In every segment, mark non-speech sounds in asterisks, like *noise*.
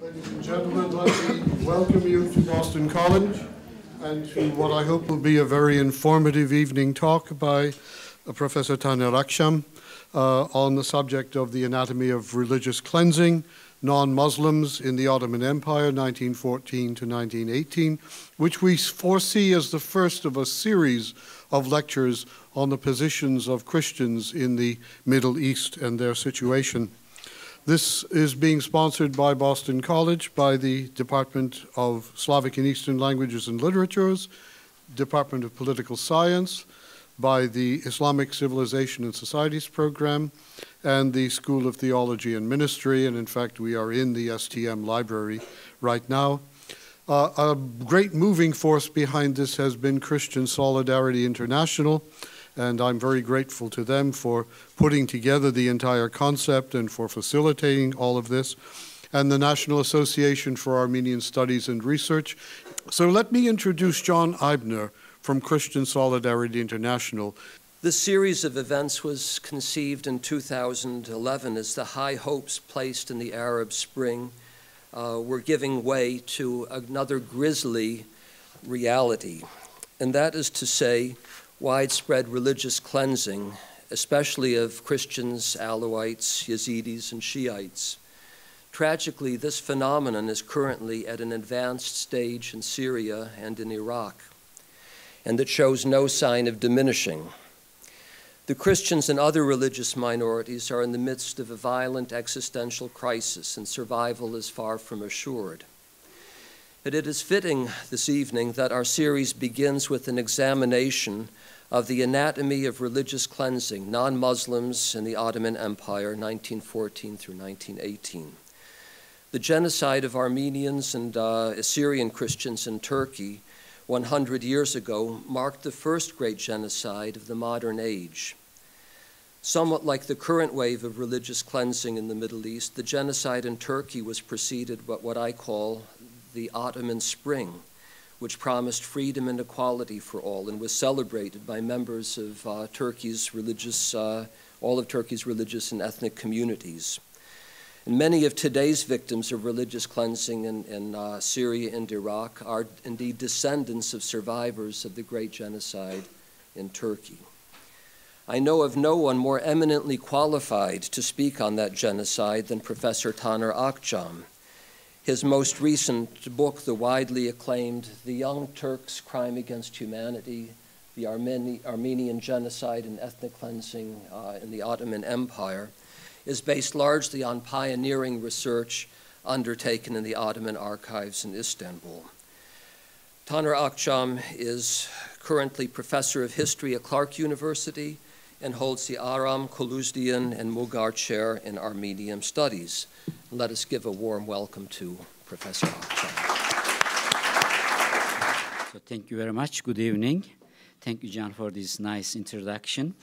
Ladies and gentlemen, let me welcome you to Boston College and to what I hope will be a very informative evening talk by uh, Professor Taner Akçam uh, on the subject of the anatomy of religious cleansing, non-Muslims in the Ottoman Empire, 1914 to 1918, which we foresee as the first of a series of lectures on the positions of Christians in the Middle East and their situation. This is being sponsored by Boston College, by the Department of Slavic and Eastern Languages and Literatures, Department of Political Science, by the Islamic Civilization and Societies Program, and the School of Theology and Ministry. And in fact, we are in the STM library right now. Uh, a great moving force behind this has been Christian Solidarity International, and I'm very grateful to them for putting together the entire concept and for facilitating all of this, and the National Association for Armenian Studies and Research. So let me introduce John Eibner from Christian Solidarity International. This series of events was conceived in 2011 as the high hopes placed in the Arab Spring uh, were giving way to another grisly reality, and that is to say, widespread religious cleansing, especially of Christians, Alawites, Yazidis, and Shiites. Tragically, this phenomenon is currently at an advanced stage in Syria and in Iraq, and it shows no sign of diminishing. The Christians and other religious minorities are in the midst of a violent existential crisis, and survival is far from assured. But it is fitting this evening that our series begins with an examination of the anatomy of religious cleansing, non Muslims in the Ottoman Empire, 1914 through 1918. The genocide of Armenians and uh, Assyrian Christians in Turkey 100 years ago marked the first great genocide of the modern age. Somewhat like the current wave of religious cleansing in the Middle East, the genocide in Turkey was preceded by what I call the Ottoman Spring, which promised freedom and equality for all and was celebrated by members of uh, Turkey's religious, uh, all of Turkey's religious and ethnic communities. And many of today's victims of religious cleansing in, in uh, Syria and Iraq are indeed descendants of survivors of the great genocide in Turkey. I know of no one more eminently qualified to speak on that genocide than Professor Taner Akçam. His most recent book, the widely acclaimed The Young Turks' Crime Against Humanity, the Armeni Armenian Genocide and Ethnic Cleansing uh, in the Ottoman Empire, is based largely on pioneering research undertaken in the Ottoman archives in Istanbul. Taner Akçam is currently professor of history at Clark University and holds the Aram Kaloosdian and Mugar Chair in Armenian Studies. Let us give a warm welcome to Professor Akçam. So thank you very much. Good evening. Thank you, John, for this nice introduction.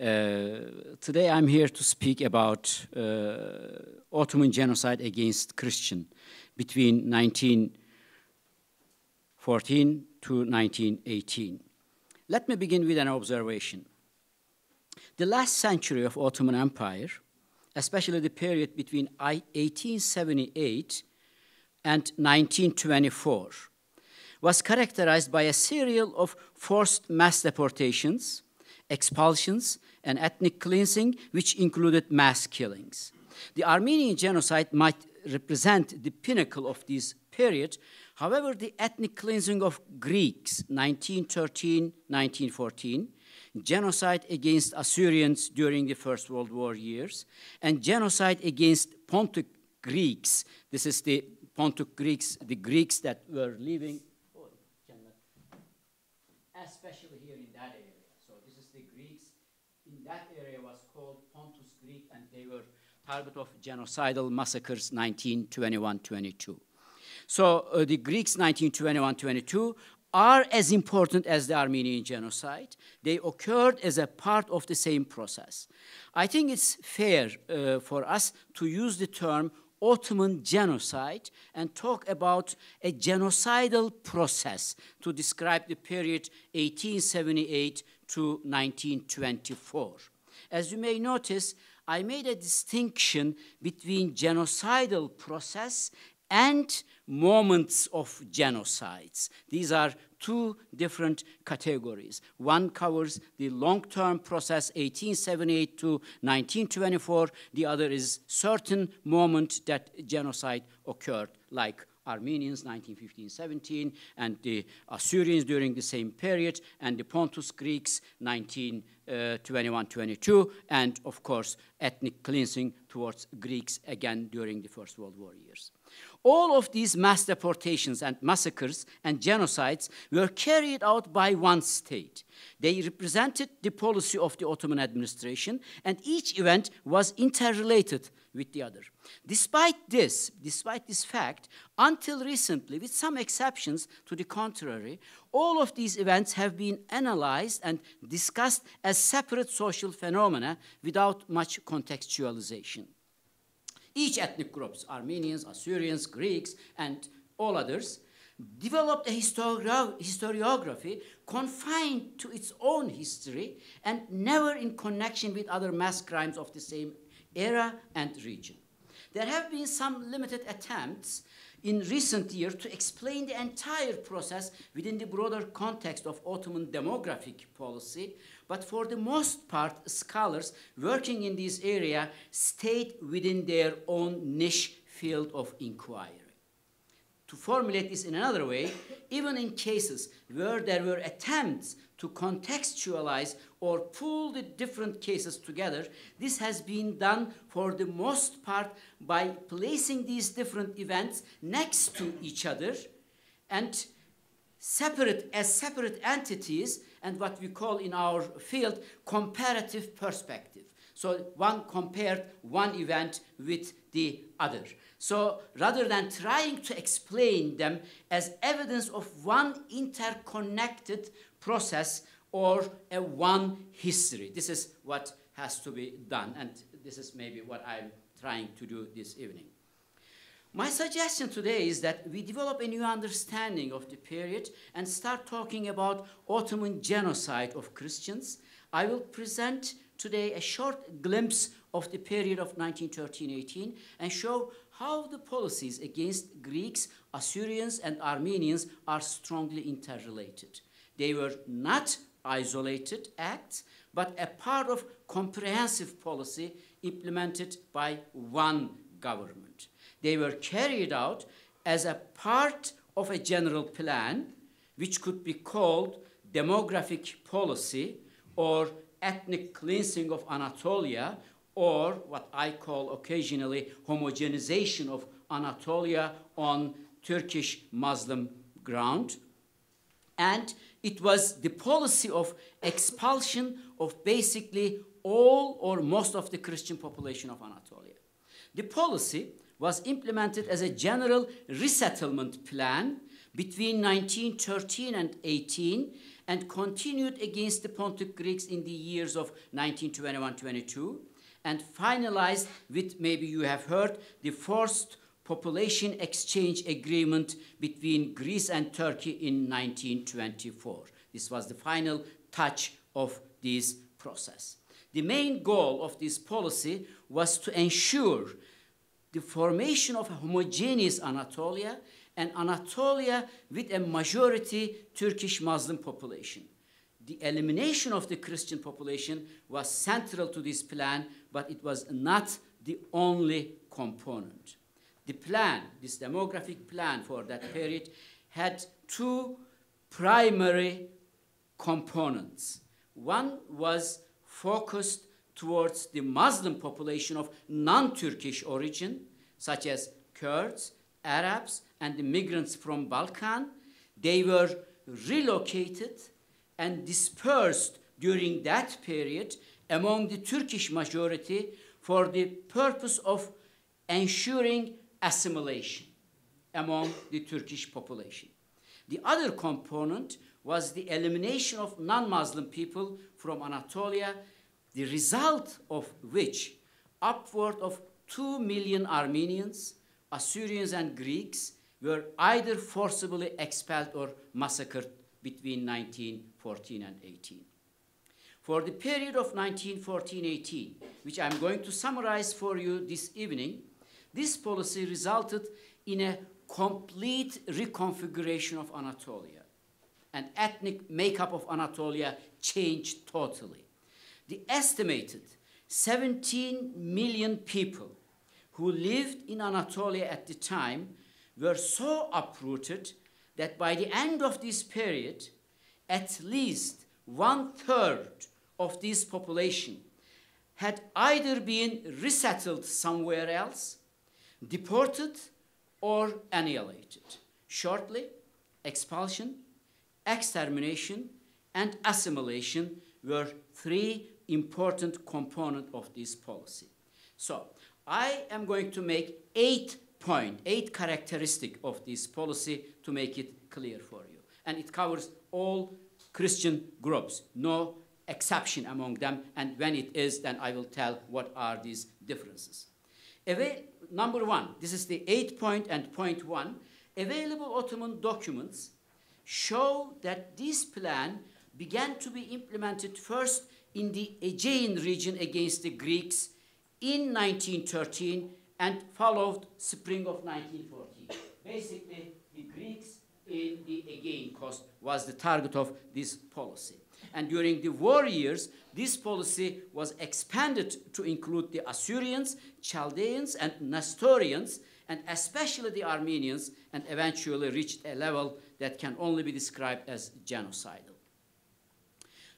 Uh, today I'm here to speak about uh, Ottoman genocide against Christian between 1914 to 1918. Let me begin with an observation. The last century of Ottoman Empire, especially the period between 1878 and 1924, was characterized by a series of forced mass deportations, expulsions, and ethnic cleansing, which included mass killings. The Armenian genocide might represent the pinnacle of this period. However, the ethnic cleansing of Greeks, 1913 1914, genocide against Assyrians during the First World War years, and genocide against Pontic Greeks. This is the Pontic Greeks, the Greeks that were living, especially here in that area. So this is the Greeks in that area was called Pontus Greek, and they were target of genocidal massacres 1921-22. So uh, the Greeks 1921-22 are as important as the Armenian genocide. They occurred as a part of the same process. I think it's fair uh, for us to use the term Ottoman genocide and talk about a genocidal process to describe the period 1878 to 1924. As you may notice, I made a distinction between genocidal process and moments of genocides. These are two different categories. One covers the long-term process, 1878 to 1924. The other is certain moment that genocide occurred, like Armenians 1915-17, and the Assyrians during the same period, and the Pontus Greeks 1921-22, uh, and of course ethnic cleansing towards Greeks again during the First World War years. All of these mass deportations and massacres and genocides were carried out by one state. They represented the policy of the Ottoman administration, and each event was interrelated with the other. Despite this, despite this fact, until recently, with some exceptions to the contrary, all of these events have been analyzed and discussed as separate social phenomena without much contextualization. Each ethnic groups, Armenians, Assyrians, Greeks, and all others, developed a historiography confined to its own history and never in connection with other mass crimes of the same era and region. There have been some limited attempts in recent years to explain the entire process within the broader context of Ottoman demographic policy, but for the most part, scholars working in this area stayed within their own niche field of inquiry. To formulate this in another way, even in cases where there were attempts to contextualize or pull the different cases together, this has been done for the most part by placing these different events next to each other and separate as separate entities and what we call in our field comparative perspective. So one compared one event with the other. So rather than trying to explain them as evidence of one interconnected process or a one history, this is what has to be done. And this is maybe what I'm trying to do this evening. My suggestion today is that we develop a new understanding of the period and start talking about Ottoman genocide of Christians. I will present today a short glimpse of the period of 1913-18 and show how the policies against Greeks, Assyrians, and Armenians are strongly interrelated. They were not isolated acts, but a part of comprehensive policy implemented by one government. They were carried out as a part of a general plan, which could be called demographic policy or ethnic cleansing of Anatolia, or what I call occasionally homogenization of Anatolia on Turkish Muslim ground. And it was the policy of expulsion of basically all or most of the Christian population of Anatolia. The policy was implemented as a general resettlement plan between 1913 and 18 and continued against the Pontic Greeks in the years of 1921-22 and finalized with, maybe you have heard, the forced population exchange agreement between Greece and Turkey in 1924. This was the final touch of this process. The main goal of this policy was to ensure the formation of a homogeneous Anatolia and Anatolia with a majority Turkish Muslim population. The elimination of the Christian population was central to this plan, but it was not the only component. The plan, this demographic plan for that period, had two primary components. One was focused towards the Muslim population of non-Turkish origin, such as Kurds, Arabs, and the migrants from Balkan. They were relocated and dispersed during that period among the Turkish majority for the purpose of ensuring assimilation among the Turkish population. The other component was the elimination of non-Muslim people from Anatolia the result of which upward of 2 million Armenians, Assyrians, and Greeks were either forcibly expelled or massacred between 1914 and 18. For the period of 1914-18, which I'm going to summarize for you this evening, this policy resulted in a complete reconfiguration of Anatolia. And ethnic makeup of Anatolia changed totally. The estimated 17 million people who lived in Anatolia at the time were so uprooted that by the end of this period, at least one third of this population had either been resettled somewhere else, deported, or annihilated. Shortly, expulsion, extermination, and assimilation were three important component of this policy. So, I am going to make eight point, eight characteristic of this policy to make it clear for you. And it covers all Christian groups, no exception among them. And when it is, then I will tell what are these differences. Ava number one, this is the eight point and point one. Available Ottoman documents show that this plan began to be implemented first in the Aegean region against the Greeks in 1913 and followed spring of 1914. Basically, the Greeks in the Aegean coast was the target of this policy. And during the war years, this policy was expanded to include the Assyrians, Chaldeans, and Nestorians, and especially the Armenians, and eventually reached a level that can only be described as genocidal.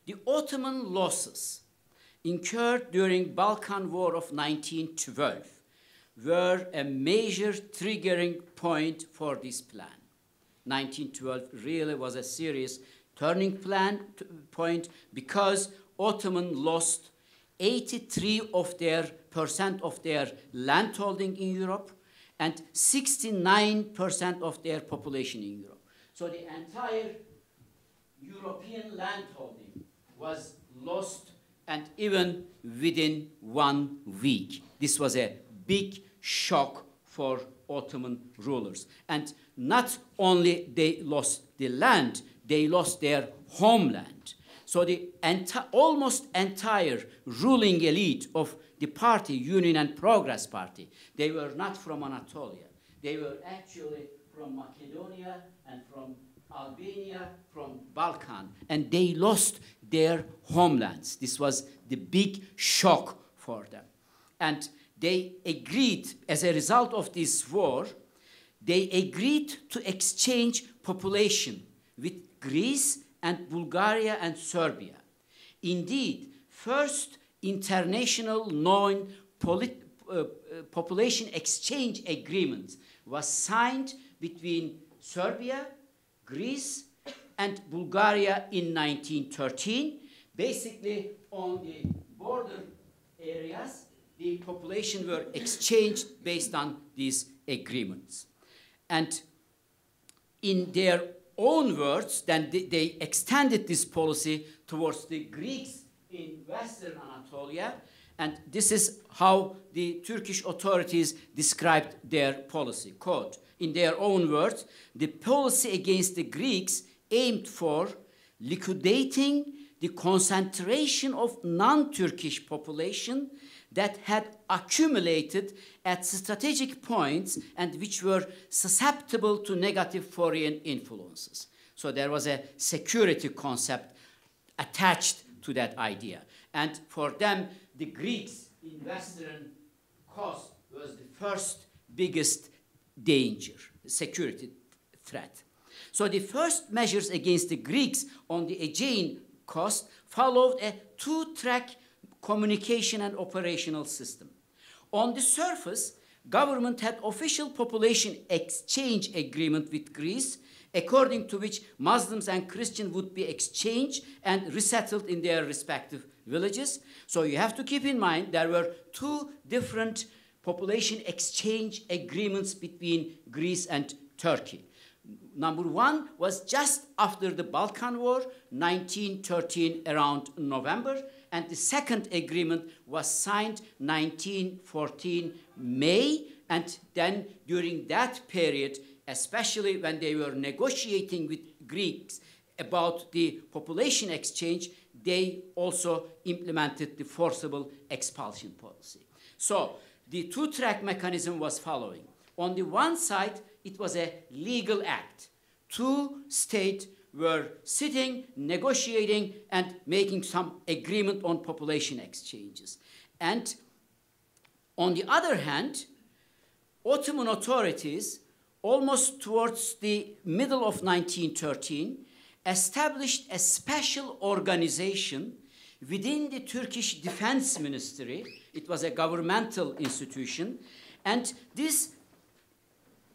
The Ottoman losses incurred during Balkan War of 1912 were a major triggering point for this plan. 1912 really was a serious turning plan point because Ottoman lost 83 of their percent of their landholding in Europe and 69% of their population in Europe. So the entire European landholding was lost and even within one week. This was a big shock for Ottoman rulers. And not only they lost the land, they lost their homeland. So the enti- almost entire ruling elite of the party, Union and Progress Party, they were not from Anatolia. They were actually from Macedonia and from Albania, from Balkan, and they lost their homelands. This was the big shock for them. And they agreed, as a result of this war, they agreed to exchange population with Greece and Bulgaria and Serbia. Indeed, first international known uh, population exchange agreement was signed between Serbia, Greece, and Bulgaria in 1913, basically on the border areas the population were exchanged based on these agreements. And in their own words, then they, extended this policy towards the Greeks in Western Anatolia. And this is how the Turkish authorities described their policy. Quote, in their own words, the policy against the Greeks aimed for liquidating the concentration of non-Turkish population that had accumulated at strategic points and which were susceptible to negative foreign influences. So there was a security concept attached to that idea. And for them, the Greeks in Western coast was the first biggest danger, security threat. So the first measures against the Greeks on the Aegean coast followed a two-track communication and operational system. On the surface, government had official population exchange agreement with Greece, according to which Muslims and Christians would be exchanged and resettled in their respective villages. So you have to keep in mind there were two different population exchange agreements between Greece and Turkey. Number one was just after the Balkan War, 1913, around November, and the second agreement was signed 1914 May, and then during that period, especially when they were negotiating with Greeks about the population exchange, they also implemented the forcible expulsion policy. So the two-track mechanism was following. On the one side, it was a legal act. Two states were sitting, negotiating, and making some agreement on population exchanges. And on the other hand, Ottoman authorities, almost towards the middle of 1913, established a special organization within the Turkish Defense Ministry. It was a governmental institution. And this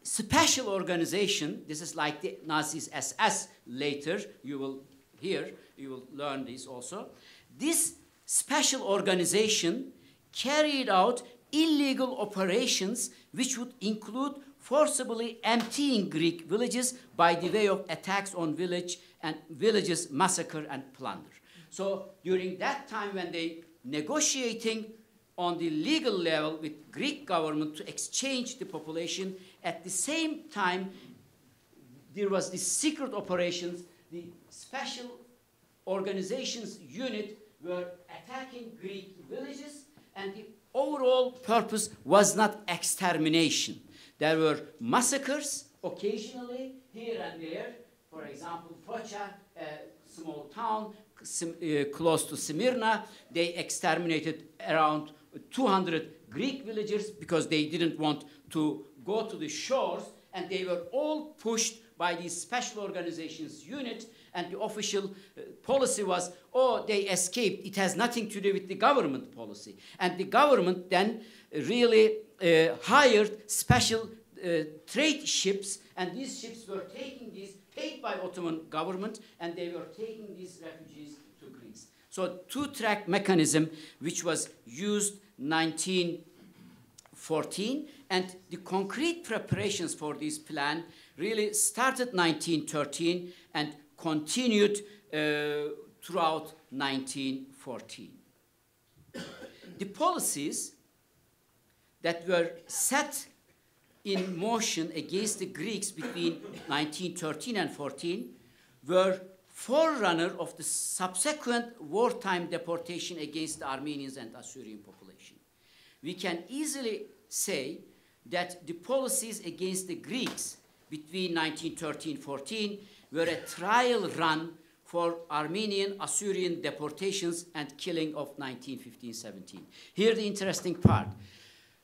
special organization, this is like the Nazis SS later, you will hear, you will learn this also. This special organization carried out illegal operations which would include forcibly emptying Greek villages by the way of attacks on village and villages, massacre and plunder. So during that time when they negotiating on the legal level with Greek government to exchange the population, at the same time there was the secret operations, the special organizations unit were attacking Greek villages and the overall purpose was not extermination. There were massacres occasionally here and there. For example, Foça, a small town uh, close to Smyrna, they exterminated around 200 Greek villagers because they didn't want to go to the shores and they were all pushed by these special organizations unit and the official uh, policy was, oh, they escaped. It has nothing to do with the government policy. And the government then really uh, hired special uh, trade ships, and these ships were taking these, paid by Ottoman government, and they were taking these refugees to Greece. So two-track mechanism, which was used 1914, and the concrete preparations for this plan really started 1913 and continued uh, throughout 1914. the policies that were set in motion against the Greeks between 1913 and 14 were forerunner of the subsequent wartime deportation against the Armenians and Assyrian population. We can easily say that the policies against the Greeks between 1913-14 were a trial run for Armenian Assyrian deportations and killing of 1915-17. Here the interesting part.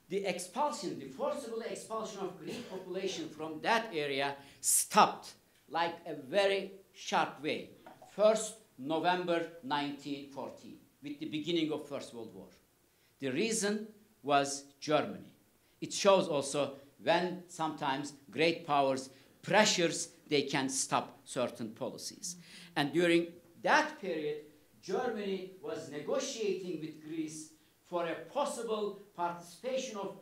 The expulsion, the forcible expulsion of Greek population from that area stopped like a very sharp way. First November 1914, with the beginning of First World War. The reason was Germany. It shows also when sometimes great powers pressures they can stop certain policies. And during that period, Germany was negotiating with Greece for a possible participation of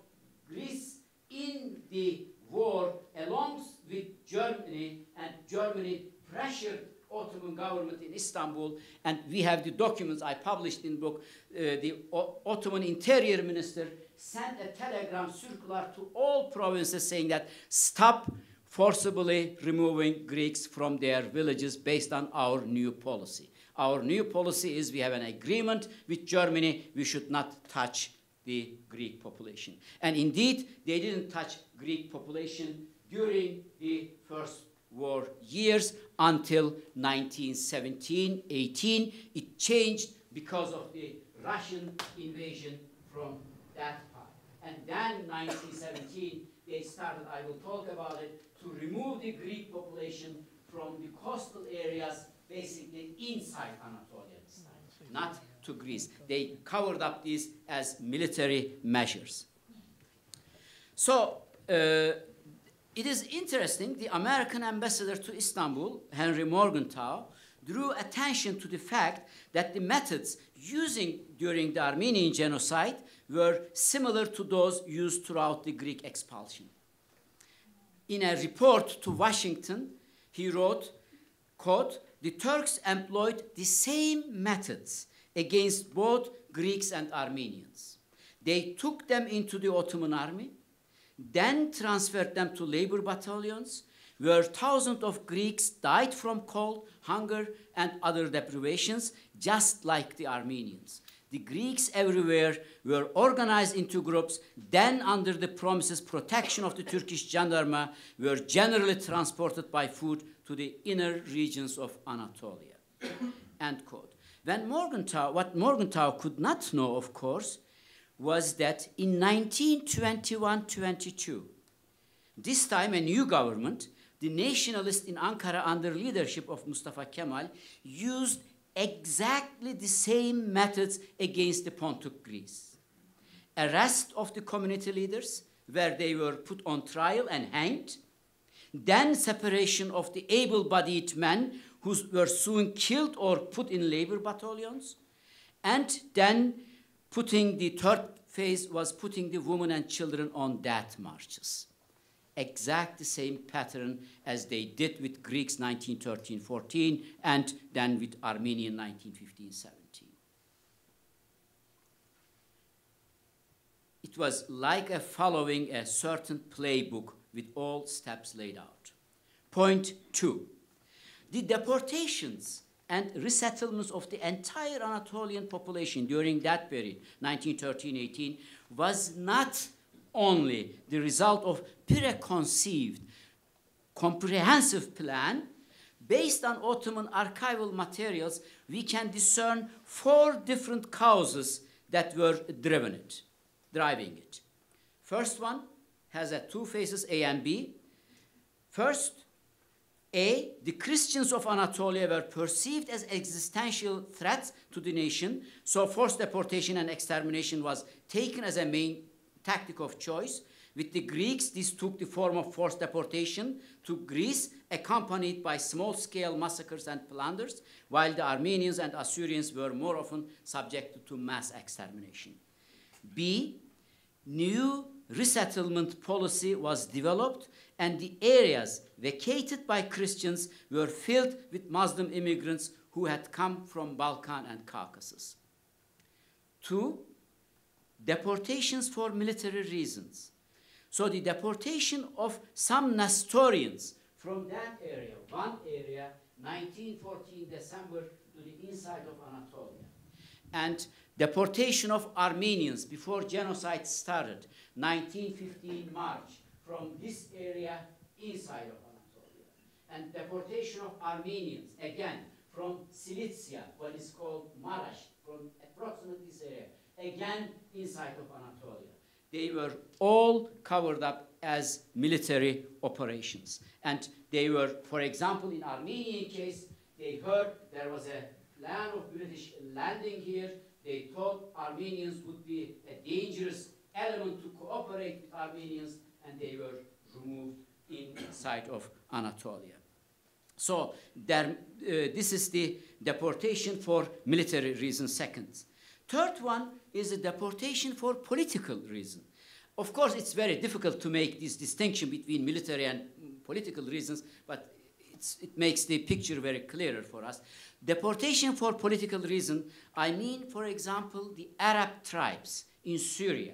Greece in the war along with Germany, and Germany pressured Ottoman government in Istanbul, and we have the documents I published in book. Uh, the o Ottoman interior minister sent a telegram circular to all provinces saying that stop forcibly removing Greeks from their villages based on our new policy. Our new policy is we have an agreement with Germany, we should not touch the Greek population. And indeed, they didn't touch Greek population during the First War years until 1917-18. It changed because of the Russian invasion from that. And then 1917, they started, I will talk about it, to remove the Greek population from the coastal areas, basically inside Anatolia, not to Greece. They covered up this as military measures. So, uh, it is interesting, the American ambassador to Istanbul, Henry Morgenthau, drew attention to the fact that the methods using during the Armenian genocide were similar to those used throughout the Greek expulsion in a report to Washington, he wrote, quote, the Turks employed the same methods against both Greeks and Armenians. They took them into the Ottoman army, then transferred them to labor battalions, where thousands of Greeks died from cold, hunger, and other deprivations, just like the Armenians. The Greeks everywhere were organized into groups, then under the promises protection of the Turkish gendarme, were generally transported by foot to the inner regions of Anatolia. *coughs* End quote. When Morgenthau, what Morgenthau could not know, of course, was that in 1921-22, this time a new government, the nationalists in Ankara under leadership of Mustafa Kemal, used exactly the same methods against the Pontic Greece. Arrest of the community leaders, where they were put on trial and hanged, then separation of the able-bodied men who were soon killed or put in labor battalions, and then putting the third phase was putting the women and children on death marches exact the same pattern as they did with Greeks 1913-14 and then with Armenian 1915-17. It was like a following a certain playbook with all steps laid out. Point two, the deportations and resettlements of the entire Anatolian population during that period, 1913-18, was not only the result of preconceived, comprehensive plan, based on Ottoman archival materials, we can discern four different causes that were driven it, driving it. First one has a two faces, A and B. First, A, the Christians of Anatolia were perceived as existential threats to the nation, so forced deportation and extermination was taken as a main tactic of choice. With the Greeks, this took the form of forced deportation to Greece, accompanied by small-scale massacres and plunders, while the Armenians and Assyrians were more often subjected to mass extermination. B, new resettlement policy was developed and the areas vacated by Christians were filled with Muslim immigrants who had come from Balkan and Caucasus. Two, deportations for military reasons. So the deportation of some Nestorians from that area, one area, 1914 December to the inside of Anatolia. And deportation of Armenians before genocide started, 1915 March, from this area inside of Anatolia. And deportation of Armenians, again, from Cilicia, what is called Marash, from approximately this area, again inside of Anatolia. They were all covered up as military operations. And they were, for example, in Armenian case, they heard there was a plan of British landing here. They thought Armenians would be a dangerous element to cooperate with Armenians, and they were removed inside of Anatolia. So there, uh, this is the deportation for military reasons, second. Third one is a deportation for political reason. Of course, it's very difficult to make this distinction between military and political reasons, but it makes the picture very clearer for us. Deportation for political reason, I mean, for example, the Arab tribes in Syria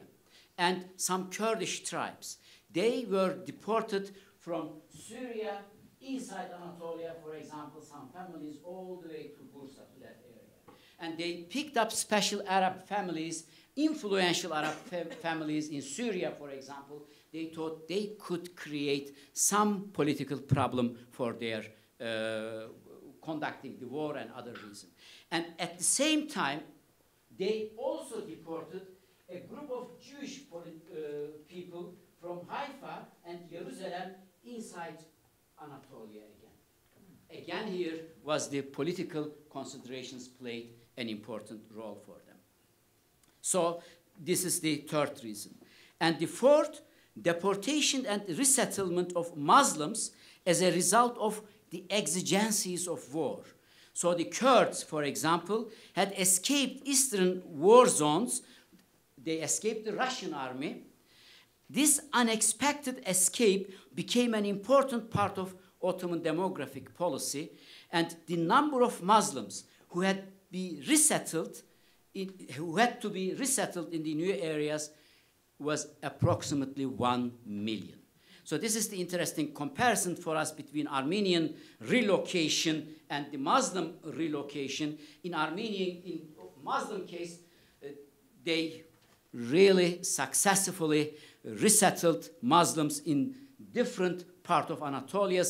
and some Kurdish tribes. They were deported from Syria inside Anatolia, for example, some families all the way to Bursa, and they picked up special Arab families, influential Arab families in Syria, for example. They thought they could create some political problem for their uh, conducting the war and other reasons. And at the same time, they also deported a group of Jewish uh, people from Haifa and Jerusalem inside Anatolia again. Again, here was the political considerations played an important role for them. So this is the third reason. And the fourth, deportation and resettlement of Muslims as a result of the exigencies of war. So the Kurds, for example, had escaped eastern war zones. They escaped the Russian army. This unexpected escape became an important part of Ottoman demographic policy, and the number of Muslims who had be resettled, in, who had to be resettled in the new areas was approximately 1 million. So this is the interesting comparison for us between Armenian relocation and the Muslim relocation. In Armenian, in Muslim case, uh, they really successfully resettled Muslims in different part of Anatolia,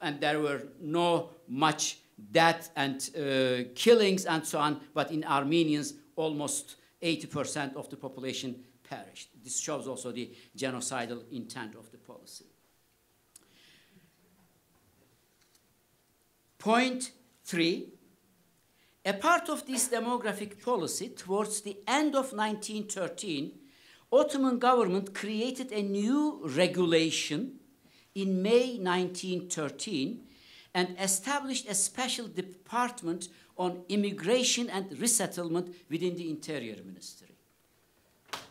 and there were no much death and uh, killings and so on, but in Armenians, almost 80% of the population perished. This shows also the genocidal intent of the policy. Point three, a part of this demographic policy towards the end of 1913, Ottoman government created a new regulation in May 1913 and established a special department on immigration and resettlement within the Interior Ministry.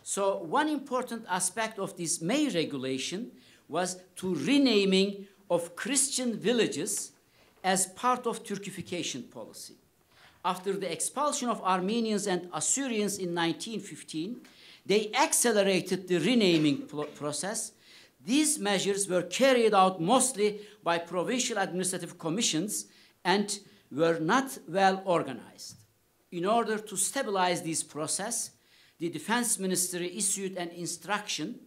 So one important aspect of this May regulation was to renaming of Christian villages as part of Turkification policy. After the expulsion of Armenians and Assyrians in 1915, they accelerated the renaming process. These measures were carried out mostly by provincial administrative commissions and were not well organized. In order to stabilize this process, the Defense Ministry issued an instruction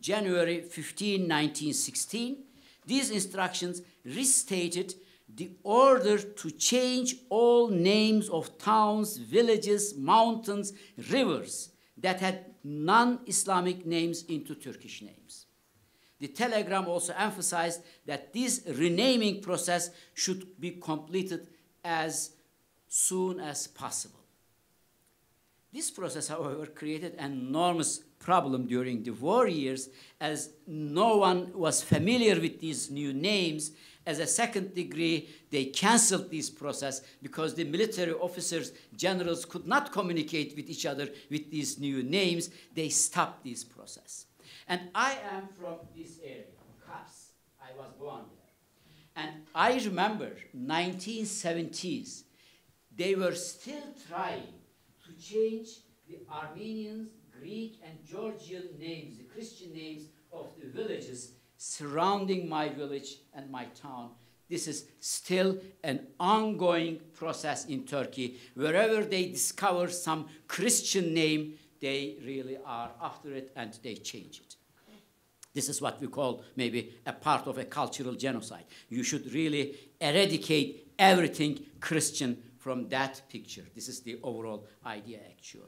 January 15, 1916. These instructions restated the order to change all names of towns, villages, mountains, rivers that had non-Islamic names into Turkish names. The telegram also emphasized that this renaming process should be completed as soon as possible. This process, however, created an enormous problem during the war years as no one was familiar with these new names. As a second degree, they canceled this process because the military officers, generals could not communicate with each other with these new names. They stopped this process. And I am from this area, Kars. I was born there. And I remember 1970s, they were still trying to change the Armenians, Greek, and Georgian names, the Christian names of the villages surrounding my village and my town. This is still an ongoing process in Turkey. Wherever they discover some Christian name, they really are after it and they change it. This is what we call maybe a part of a cultural genocide. You should really eradicate everything Christian from that picture. This is the overall idea, actually.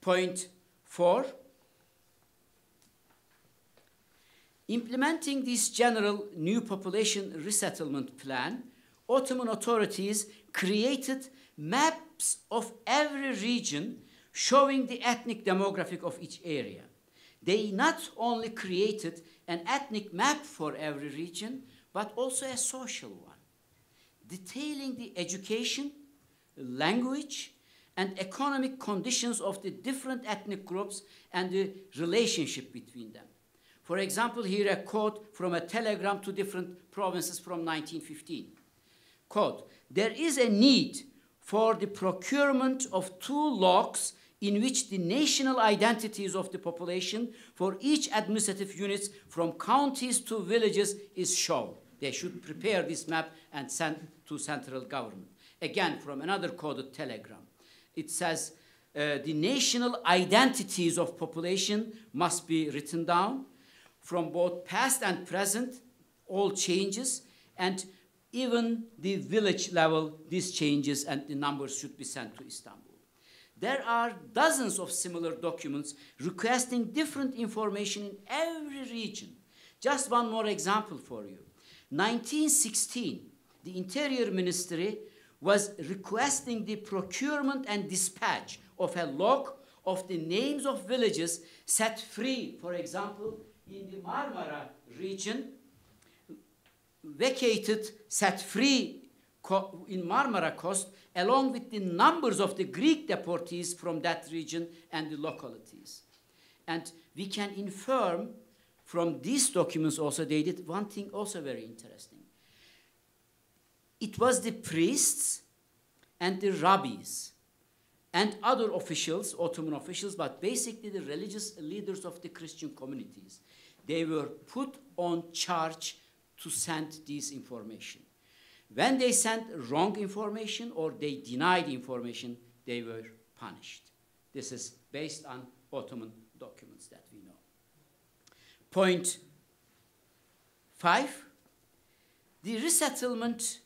Point four. Implementing this general new population resettlement plan, Ottoman authorities created maps of every region showing the ethnic demographic of each area. They not only created an ethnic map for every region, but also a social one detailing the education, language, and economic conditions of the different ethnic groups and the relationship between them. For example, here a quote from a telegram to different provinces from 1915. Quote, there is a need for the procurement of two logs in which the national identities of the population for each administrative units from counties to villages is shown. They should prepare this map and send to central government. Again, from another coded telegram. It says, uh, the national identities of population must be written down from both past and present, all changes, and even the village level, these changes and the numbers should be sent to Istanbul. There are dozens of similar documents requesting different information in every region. Just one more example for you. 1916, the Interior Ministry was requesting the procurement and dispatch of a log of the names of villages set free, for example, in the Marmara region, vacated, set free in Marmara Coast, along with the numbers of the Greek deportees from that region and the localities. And we can infer from these documents also, they did one thing also very interesting. It was the priests and the rabbis and other officials, Ottoman officials, but basically the religious leaders of the Christian communities. They were put on charge to send this information. When they sent wrong information or they denied information, they were punished. This is based on Ottoman documents that we know. Point five, the resettlement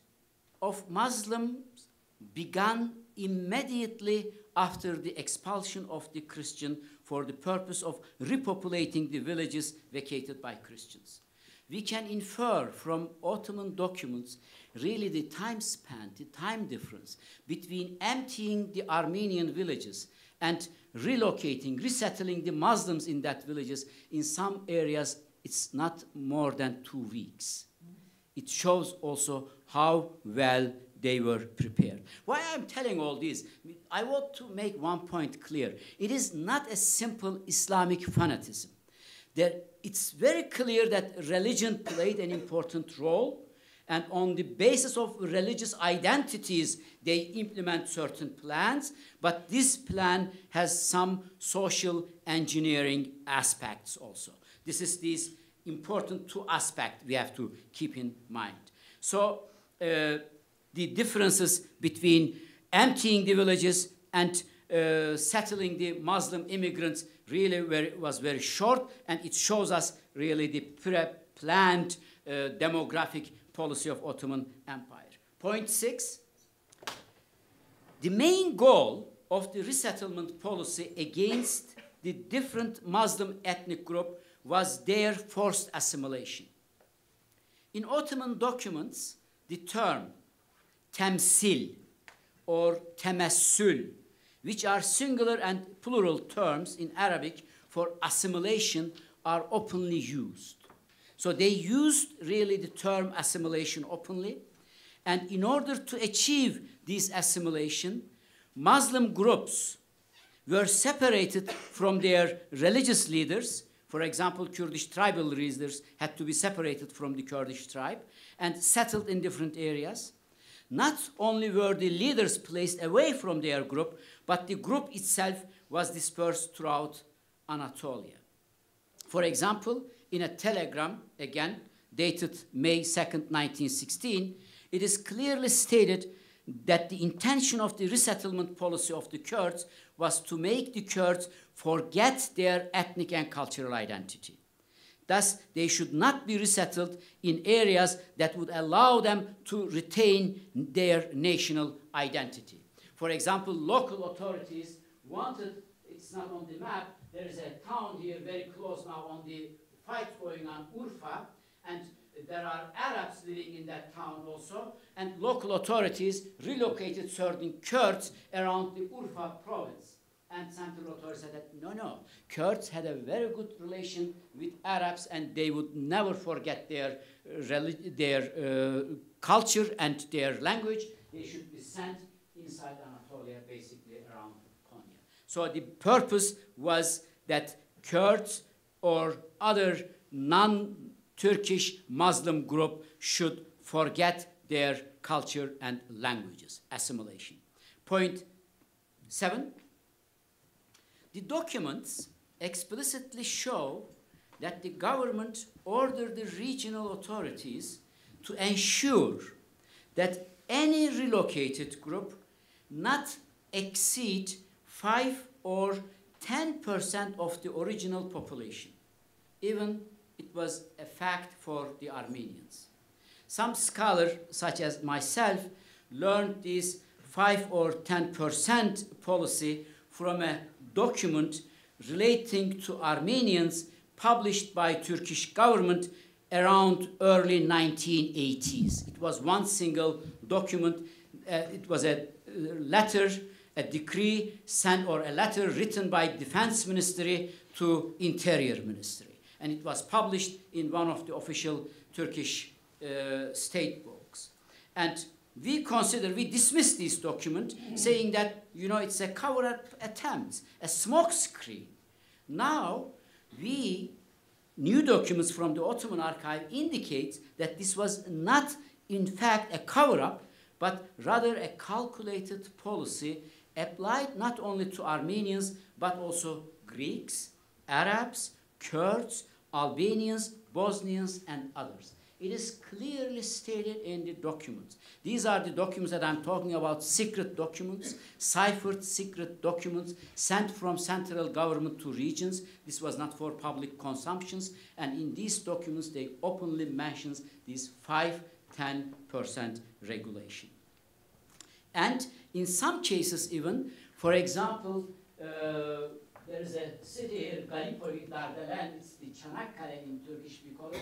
of Muslims began immediately after the expulsion of the Christian for the purpose of repopulating the villages vacated by Christians. We can infer from Ottoman documents really the time span, the time difference between emptying the Armenian villages and relocating, resettling the Muslims in that villages. In some areas, it's not more than two weeks. It shows also how well they were prepared. Why I'm telling all this, I want to make one point clear. It is not a simple Islamic fanaticism. There, it's very clear that religion played an important role, and on the basis of religious identities, they implement certain plans, but this plan has some social engineering aspects also. This is these important two aspects we have to keep in mind. So, uh, the differences between emptying the villages and uh, settling the Muslim immigrants really very, was very short, and it shows us really the pre-planned uh, demographic policy of Ottoman Empire. Point six, the main goal of the resettlement policy against the different Muslim ethnic group was their forced assimilation. In Ottoman documents, the term temsil or temessül, which are singular and plural terms in Arabic for assimilation, are openly used. So they used really the term assimilation openly. And in order to achieve this assimilation, Muslim groups were separated from their religious leaders. For example, Kurdish tribal leaders had to be separated from the Kurdish tribe and settled in different areas. Not only were the leaders placed away from their group, but the group itself was dispersed throughout Anatolia. For example, in a telegram, again, dated May 2nd, 1916, it is clearly stated that the intention of the resettlement policy of the Kurds was to make the Kurds forget their ethnic and cultural identity. Thus, they should not be resettled in areas that would allow them to retain their national identity. For example, local authorities wanted, it's not on the map, there is a town here very close now on the fight going on, Urfa, and there are Arabs living in that town also, and local authorities relocated certain Kurds around the Urfa province and central authorities said that no, no, Kurds had a very good relation with Arabs and they would never forget their, uh, their uh, culture and their language. They should be sent inside Anatolia, basically around Konya. So the purpose was that Kurds or other non-Turkish Muslim group should forget their culture and languages, assimilation. Point seven, the documents explicitly show that the government ordered the regional authorities to ensure that any relocated group not exceed 5 or 10% of the original population. Even it was a fact for the Armenians. Some scholars, such as myself, learned this 5 or 10% policy from a document relating to Armenians published by Turkish government around early 1980s. It was one single document. Uh, it was a letter, a decree sent or a letter written by defense ministry to interior ministry. And it was published in one of the official Turkish uh, state books. And we consider, we dismiss this document saying that, you know, it's a cover-up attempt, a smokescreen. Now, we, new documents from the Ottoman archive indicate that this was not, in fact, a cover-up, but rather a calculated policy applied not only to Armenians, but also Greeks, Arabs, Kurds, Albanians, Bosnians, and others. It is clearly stated in the documents. These are the documents that I'm talking about, secret documents, ciphered secret documents sent from central government to regions. This was not for public consumptions. And in these documents, they openly mentions this 5 10% regulation. And in some cases, even, for example, uh, there is a city here, Gallipoli, Dardelen, it's the Çanakkale in Turkish we call it.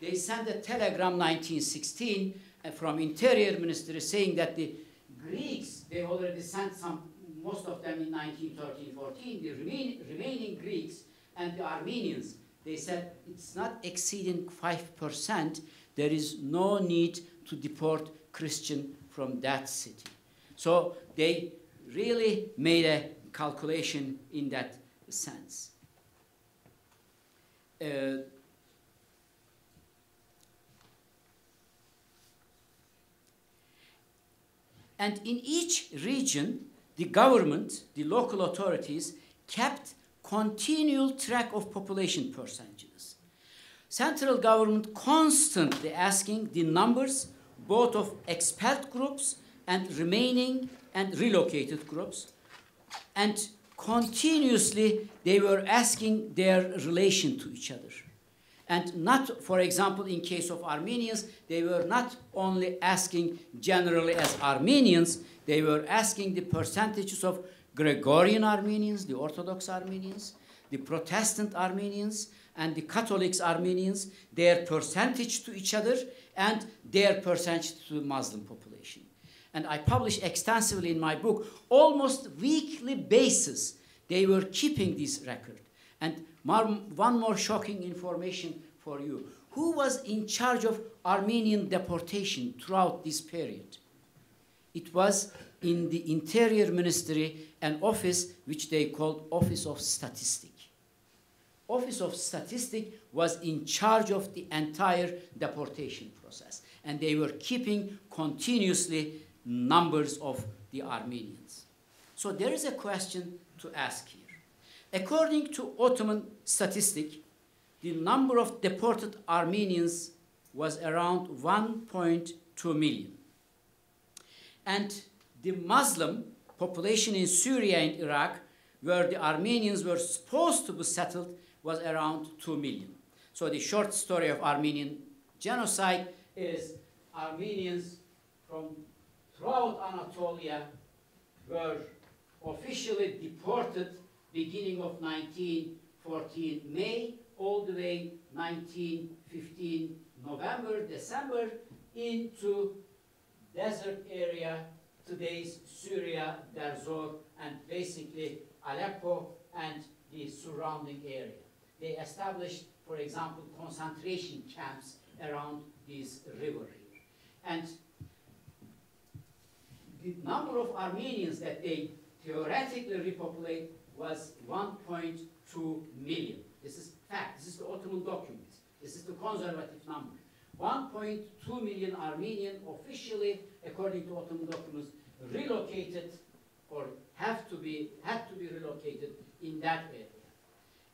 They sent a telegram 1916 uh, from Interior Ministry saying that the Greeks, they already sent some, most of them in 1913-14, the remain, remaining Greeks and the Armenians, they said it's not exceeding 5%, there is no need to deport Christian from that city. So they really made a calculation in that sense. Uh, and in each region, the government, the local authorities, kept continual track of population percentages. Central government constantly asking the numbers both of expelled groups and remaining and relocated groups. And continuously they were asking their relation to each other. And not, for example, in case of Armenians, they were not only asking generally as Armenians, they were asking the percentages of Gregorian Armenians, the Orthodox Armenians, the Protestant Armenians, and the Catholics Armenians, their percentage to each other, and their percentage to the Muslim population and I publish extensively in my book, almost weekly basis, they were keeping this record. And one more shocking information for you. Who was in charge of Armenian deportation throughout this period? It was in the Interior Ministry an office which they called Office of Statistic. Office of Statistic was in charge of the entire deportation process. And they were keeping continuously numbers of the Armenians. So there is a question to ask here. According to Ottoman statistic, the number of deported Armenians was around 1.2 million. And the Muslim population in Syria and Iraq, where the Armenians were supposed to be settled, was around 2 million. So the short story of Armenian genocide is Armenians from throughout Anatolia were officially deported beginning of 1914 May all the way 1915 November, December into desert area, today's Syria, Deir Zor, and basically Aleppo and the surrounding area. They established, for example, concentration camps around this river. And the number of Armenians that they theoretically repopulate was 1.2 million. This is fact. This is the Ottoman documents. This is the conservative number. 1.2 million Armenian officially, according to Ottoman documents, relocated or have to be had to be relocated in that area.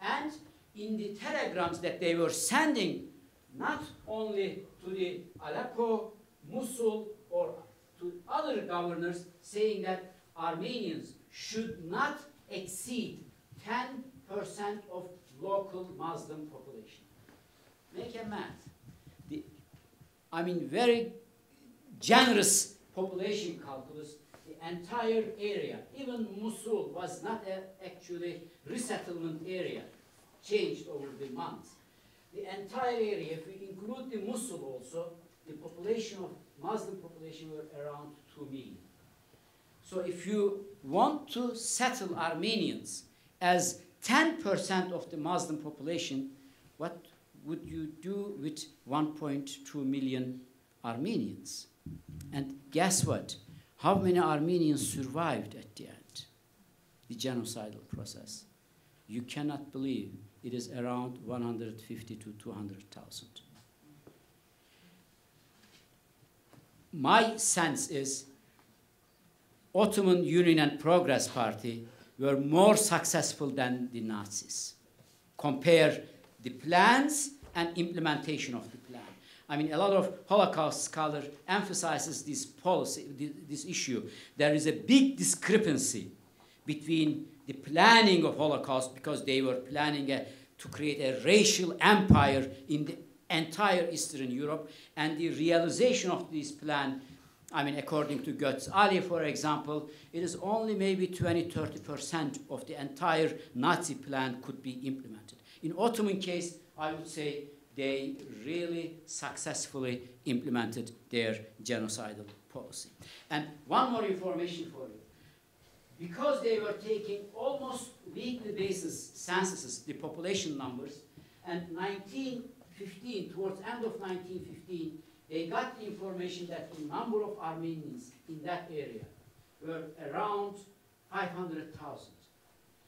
And in the telegrams that they were sending, not only to the Aleppo, Mosul, or to other governors saying that Armenians should not exceed 10% of local Muslim population. Make a math. The, I mean, very generous population calculus, the entire area, even Mosul was not a, actually resettlement area, changed over the months. The entire area, if we include the Mosul also, the population of Muslim population were around 2 million. So if you want to settle Armenians as 10% of the Muslim population, what would you do with 1.2 million Armenians? And guess what? How many Armenians survived at the end? The genocidal process. You cannot believe it is around 150 to 200,000. My sense is Ottoman Union and Progress Party were more successful than the Nazis. Compare the plans and implementation of the plan. I mean, a lot of Holocaust scholar emphasizes this policy, this issue. There is a big discrepancy between the planning of Holocaust because they were planning a, to create a racial empire in the entire Eastern Europe and the realization of this plan I mean, according to Götz Aly, for example, it is only maybe 20, 30% of the entire Nazi plan could be implemented. In Ottoman case, I would say they really successfully implemented their genocidal policy. And one more information for you. Because they were taking almost weekly basis censuses, the population numbers, and 1915, towards end of 1915, they got the information that the number of Armenians in that area were around 500,000.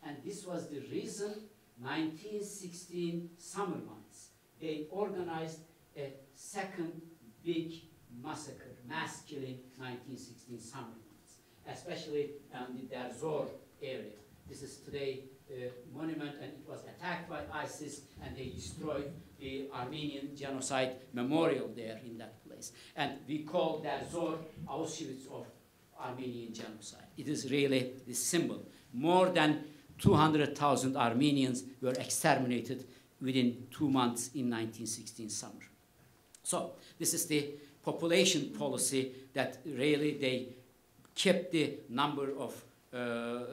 And this was the reason 1916 summer months, they organized a second big massacre, mass killing 1916 summer months, especially in the Deir Zor area. This is today a monument and it was attacked by ISIS and they destroyed the Armenian genocide memorial there in that place. And we call Deir Zor Auschwitz of Armenian genocide. It is really the symbol. More than 200,000 Armenians were exterminated within two months in 1916 summer. So this is the population policy that really they kept the number of uh,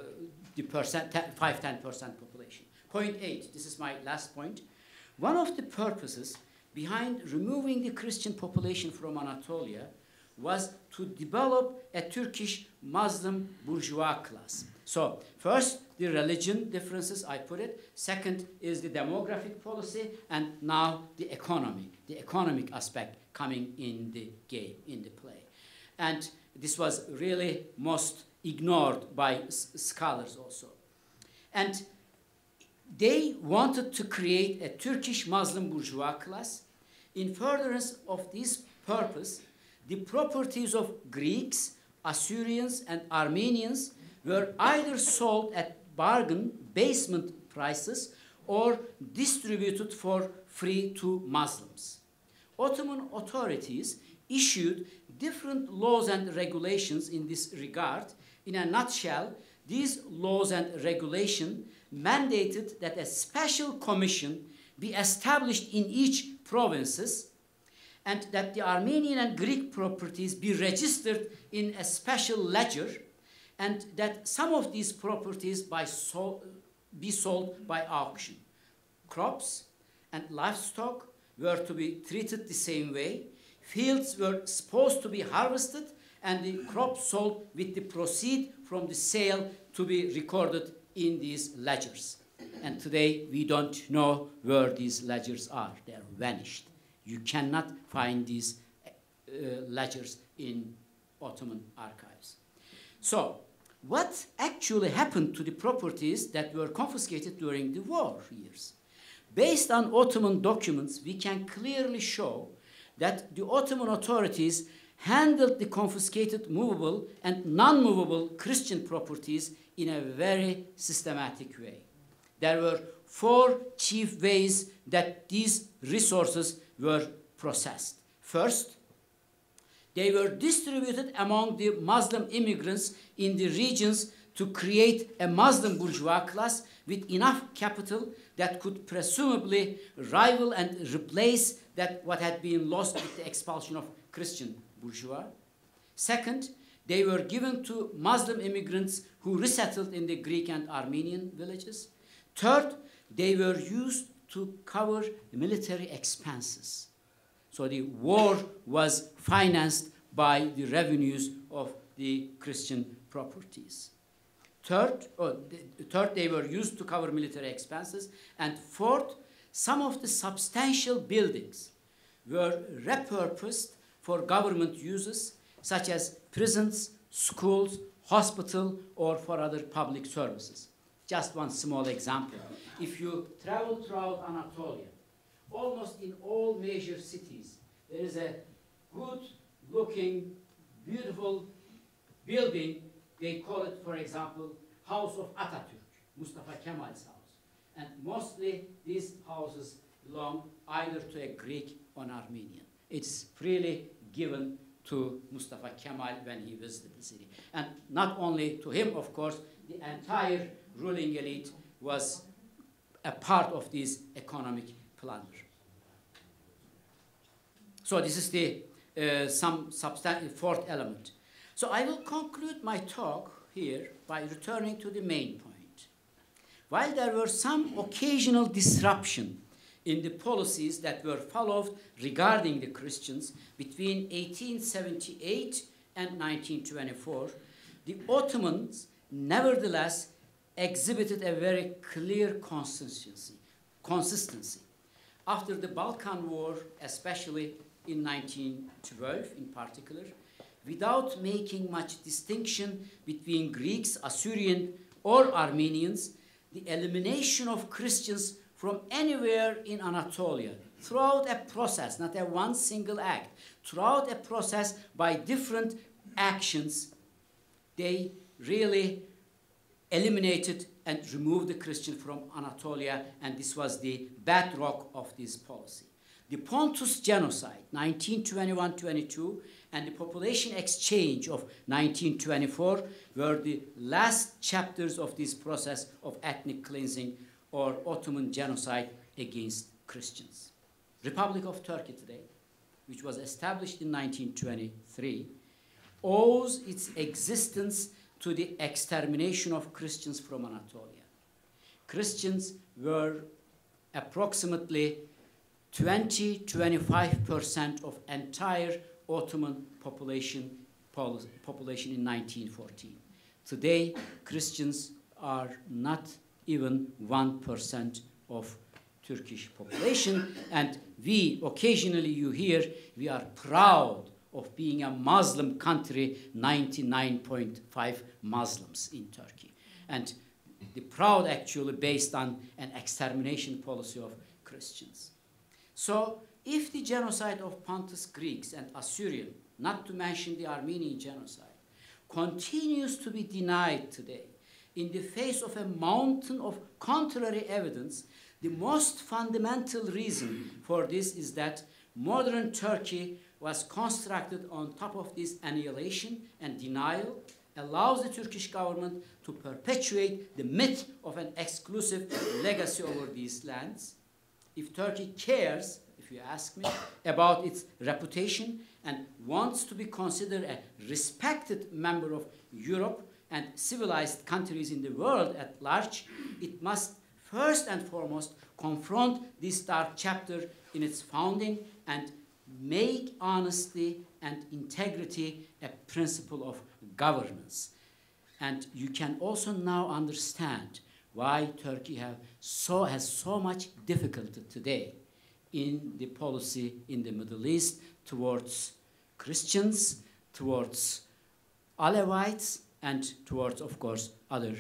the percent, 5, 10% population. Point eight, this is my last point. One of the purposes behind removing the Christian population from Anatolia was to develop a Turkish Muslim bourgeois class. So first, the religion differences, I put it. Second is the demographic policy, and now the economy, the economic aspect coming in the game, in the play. And this was really most ignored by scholars also. And they wanted to create a Turkish Muslim bourgeois class. In furtherance of this purpose, the properties of Greeks, Assyrians, and Armenians were either sold at bargain basement prices or distributed for free to Muslims. Ottoman authorities issued different laws and regulations in this regard. In a nutshell, these laws and regulations mandated that a special commission be established in each provinces and that the Armenian and Greek properties be registered in a special ledger and that some of these properties be sold by auction. Crops and livestock were to be treated the same way. Fields were supposed to be harvested and the crops sold with the proceed from the sale to be recorded in these ledgers. And today we don't know where these ledgers are. They are vanished. You cannot find these uh, ledgers in Ottoman archives. So, what actually happened to the properties that were confiscated during the war years? Based on Ottoman documents, we can clearly show that the Ottoman authorities handled the confiscated movable and non-movable Christian properties in a very systematic way. There were four chief ways that these resources were processed. First, they were distributed among the Muslim immigrants in the regions to create a Muslim bourgeois class with enough capital that could presumably rival and replace that what had been lost with the expulsion of Christian bourgeois. Second, they were given to Muslim immigrants who resettled in the Greek and Armenian villages. Third, they were used to cover military expenses. So the war was financed by the revenues of the Christian properties. Third, oh, the, third, they were used to cover military expenses. And fourth, some of the substantial buildings were repurposed for government uses, such as prisons, schools, hospital, or for other public services. Just one small example. If you travel throughout Anatolia, almost in all major cities, there is a good looking, beautiful building. They call it, for example, House of Atatürk, Mustafa Kemal's house. And mostly these houses belong either to a Greek or an Armenian. It's freely given to Mustafa Kemal when he visited the city. And not only to him, of course, the entire ruling elite was a part of this economic plunder. So this is the uh, some substantive fourth element. So I will conclude my talk here by returning to the main point. While there were some occasional disruption in the policies that were followed regarding the Christians between 1878 and 1924, the Ottomans nevertheless exhibited a very clear consistency. consistency. After the Balkan War, especially in 1912 in particular, without making much distinction between Greeks, Assyrian, or Armenians, the elimination of Christians from anywhere in Anatolia throughout a process, not a one single act, throughout a process by different actions, they really eliminated and removed the Christian from Anatolia, and this was the bedrock of this policy. The Pontus genocide, 1921-22, and the population exchange of 1924 were the last chapters of this process of ethnic cleansing or Ottoman genocide against Christians. Republic of Turkey today, which was established in 1923, owes its existence to the extermination of Christians from Anatolia. Christians were approximately 20-25% of entire Ottoman population, population in 1914. Today, Christians are not even 1% of Turkish population, and we, occasionally you hear, we are proud of being a Muslim country, 99.5 Muslims in Turkey. And the proud actually based on an extermination policy of Christians. So if the genocide of Pontus Greeks and Assyrian, not to mention the Armenian genocide, continues to be denied today in the face of a mountain of contrary evidence, the most fundamental reason for this is that modern Turkey was constructed on top of this annihilation and denial, allows the Turkish government to perpetuate the myth of an exclusive *coughs* legacy over these lands. If Turkey cares, if you ask me, about its reputation and wants to be considered a respected member of Europe and civilized countries in the world at large, it must first and foremost confront this dark chapter in its founding and make honesty and integrity a principle of governance. And you can also now understand why Turkey have so, has so much difficulty today in the policy in the Middle East towards Christians, towards Alevites, and towards, of course, other,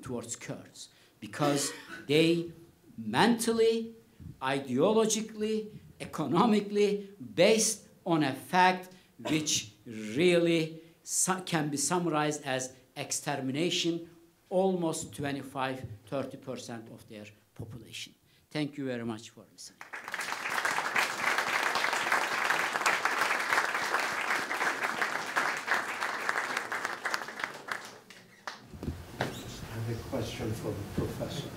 towards Kurds. Because they mentally, ideologically, economically based on a fact which really can be summarized as extermination, almost 25, 30% of their population. Thank you very much for listening. I have a question for the professor.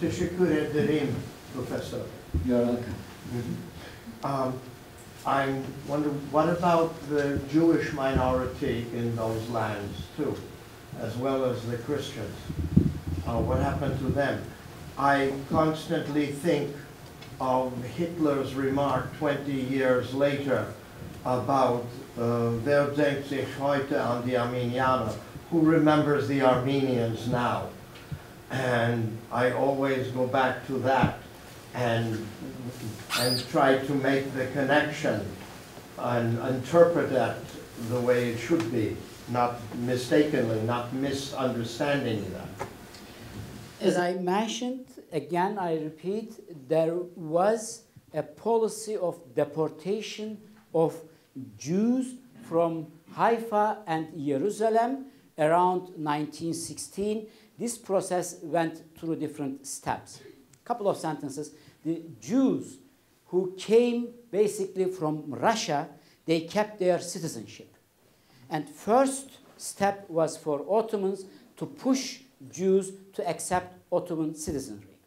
Teşekkür ederim, professor. You're welcome. Um, I wonder, what about the Jewish minority in those lands too, as well as the Christians? Uh, what happened to them? I constantly think of Hitler's remark 20 years later about uh, wer denkt sich heute an die Armenianer? Who remembers the Armenians now? And I always go back to that and, and try to make the connection and interpret that the way it should be, not mistakenly, not misunderstanding that. As I mentioned, again I repeat, there was a policy of deportation of Jews from Haifa and Jerusalem around 1916. This process went through different steps. A couple of sentences the Jews who came basically from Russia, they kept their citizenship. And first step was for Ottomans to push Jews to accept Ottoman citizenry.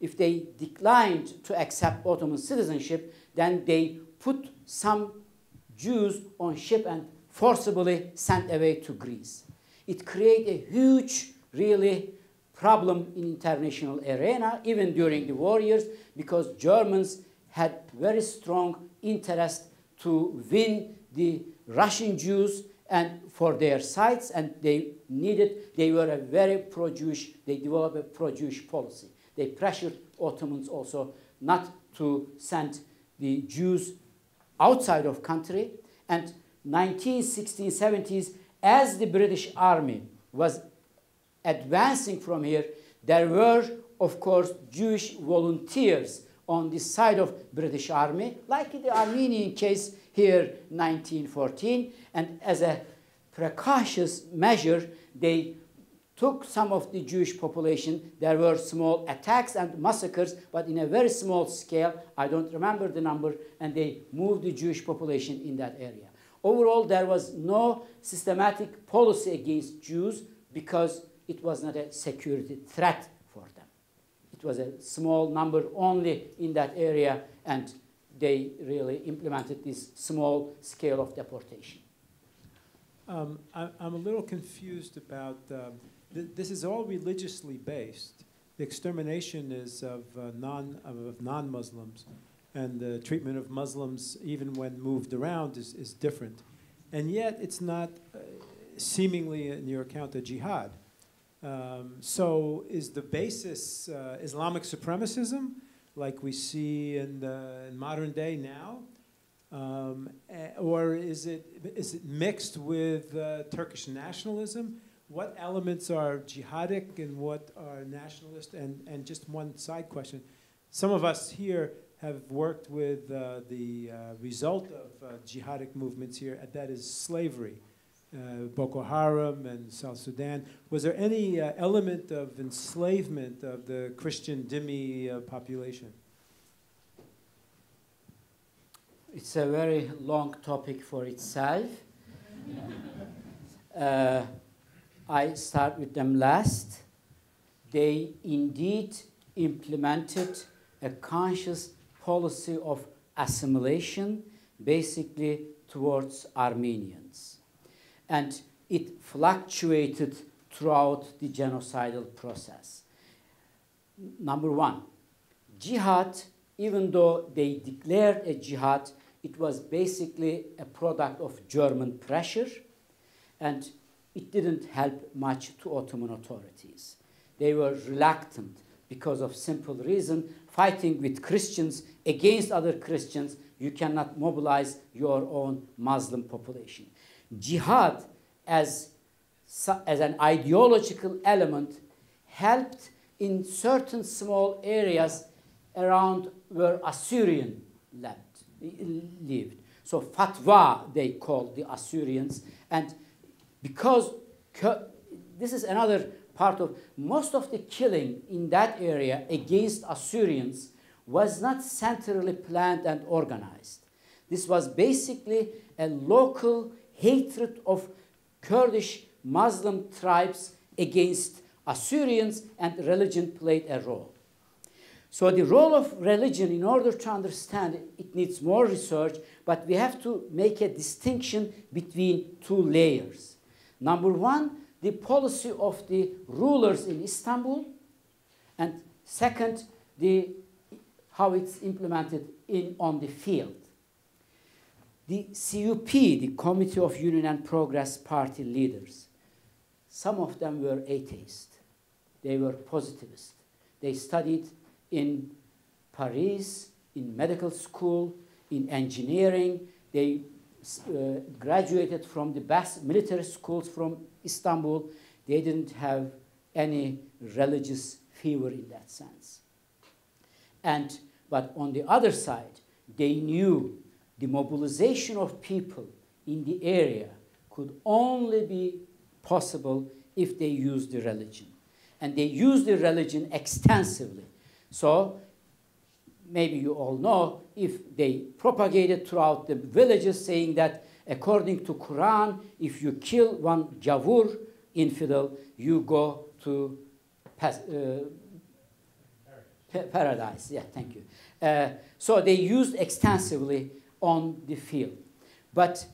If they declined to accept Ottoman citizenship, then they put some Jews on ship and forcibly sent away to Greece. It created a huge, really, problem in international arena, even during the war years, because Germans had very strong interest to win the Russian Jews and for their sites, and they needed, they were a very pro-Jewish, they developed a pro-Jewish policy. They pressured Ottomans also not to send the Jews outside of country. And 1916, 70s, as the British army was advancing from here, there were, of course, Jewish volunteers on the side of British army, like in the Armenian case here, 1914. And as a precautious measure, they took some of the Jewish population. There were small attacks and massacres, but in a very small scale. I don't remember the number, and they moved the Jewish population in that area. Overall, there was no systematic policy against Jews because it was not a security threat for them. It was a small number only in that area, and they really implemented this small scale of deportation. Um, I, am a little confused about um, th this is all religiously based. The extermination is of uh, non of non-Muslims, and the treatment of Muslims, even when moved around, is, is different. And yet, it's not uh, seemingly, in your account, a jihad. Um, so, is the basis uh, Islamic supremacism, like we see in, the, in modern day now? Um, or is it, is it mixed with uh, Turkish nationalism? What elements are jihadic and what are nationalist? And, and just one side question. Some of us here have worked with uh, the uh, result of uh, jihadic movements here, and that is slavery. Uh, Boko Haram and South Sudan. Was there any uh, element of enslavement of the Christian Dhimmi population? It's a very long topic for itself. *laughs* I start with them last. They indeed implemented a conscious policy of assimilation, basically towards Armenians. And it fluctuated throughout the genocidal process. Number one, jihad, even though they declared a jihad, it was basically a product of German pressure, and it didn't help much to Ottoman authorities. They were reluctant because of simple reason, fighting with Christians against other Christians, you cannot mobilize your own Muslim population. Jihad as, as an ideological element helped in certain small areas around where Assyrian lived. So fatwa, they called the Assyrians. And because this is another part of most of the killing in that area against Assyrians was not centrally planned and organized. This was basically a local hatred of Kurdish Muslim tribes against Assyrians, and religion played a role. So the role of religion, in order to understand it, it needs more research, but we have to make a distinction between two layers. Number one, the policy of the rulers in Istanbul, and second, the, how it's implemented in, on the field. The CUP, the Committee of Union and Progress Party leaders, some of them were atheists. They were positivists. They studied in Paris, in medical school, in engineering. They uh, graduated from the best military schools from Istanbul. They didn't have any religious fever in that sense. And, but on the other side, they knew the mobilization of people in the area could only be possible if they used the religion. And they used the religion extensively. So maybe you all know, if they propagated throughout the villages saying that according to Quran, if you kill one gavur infidel, you go to pas- uh, pa- paradise. Yeah, thank you. Uh, so they used extensively on the field. But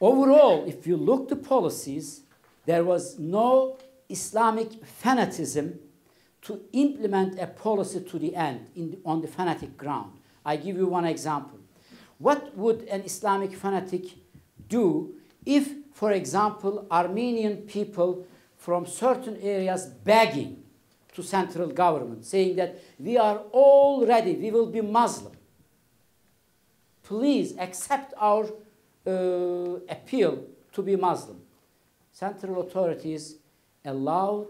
overall, if you look the policies, there was no Islamic fanaticism to implement a policy to the end in on the fanatic ground. I give you one example. What would an Islamic fanatic do if, for example, Armenian people from certain areas begging to central government, saying that we are all ready, we will be Muslim. Please accept our uh, appeal to be Muslim. Central authorities allowed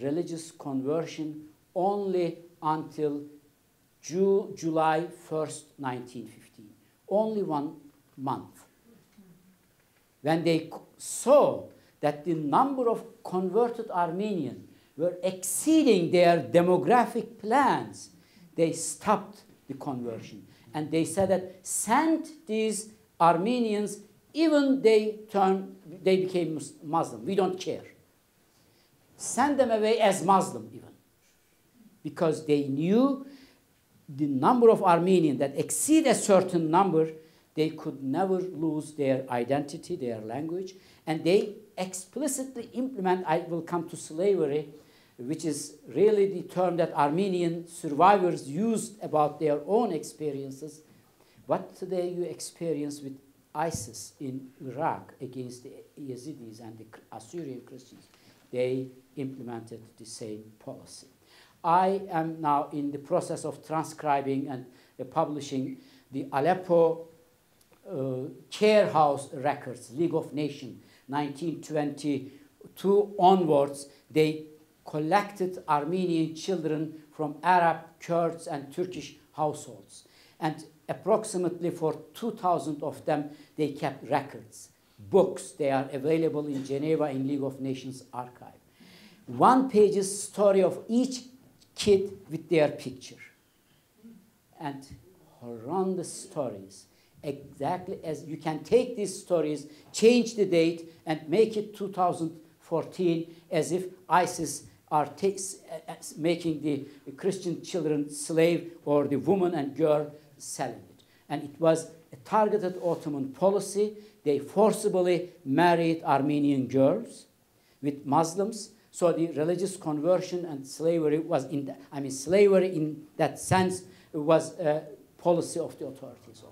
religious conversion only until Ju July 1st, 1915. Only one month. When they saw that the number of converted Armenians were exceeding their demographic plans, they stopped the conversion. And they said that send these Armenians, even they turn, they became Muslim. We don't care. Send them away as Muslim even. Because they knew the number of Armenians that exceed a certain number, they could never lose their identity, their language, and they explicitly implement, I will come to slavery, which is really the term that Armenian survivors used about their own experiences. What today you experience with ISIS in Iraq against the Yazidis and the Assyrian Christians, they implemented the same policy. I am now in the process of transcribing and uh, publishing the Aleppo uh, house records, League of Nations, 1922 onwards. They collected Armenian children from Arab, Kurds, and Turkish households. And approximately for 2,000 of them, they kept records, books. They are available in Geneva in League of Nations archive. One page's story of each kid with their picture. And horrendous stories. Exactly as you can take these stories, change the date, and make it 2014 as if ISIS are uh, making the Christian children slave or the woman and girl selling it. And it was a targeted Ottoman policy. They forcibly married Armenian girls with Muslims. So the religious conversion and slavery was in, the, I mean, slavery in that sense was a policy of the authorities.